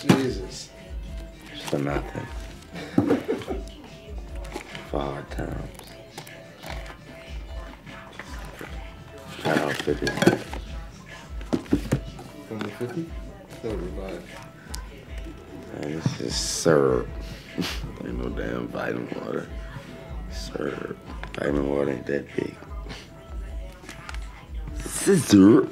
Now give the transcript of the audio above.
Jesus. For nothing. For hard times. Out 50 Cent. Number 50? So revived. Man, this is syrup. ain't no damn vitamin water. Syrup. Vitamin water ain't that big. Sizzurp.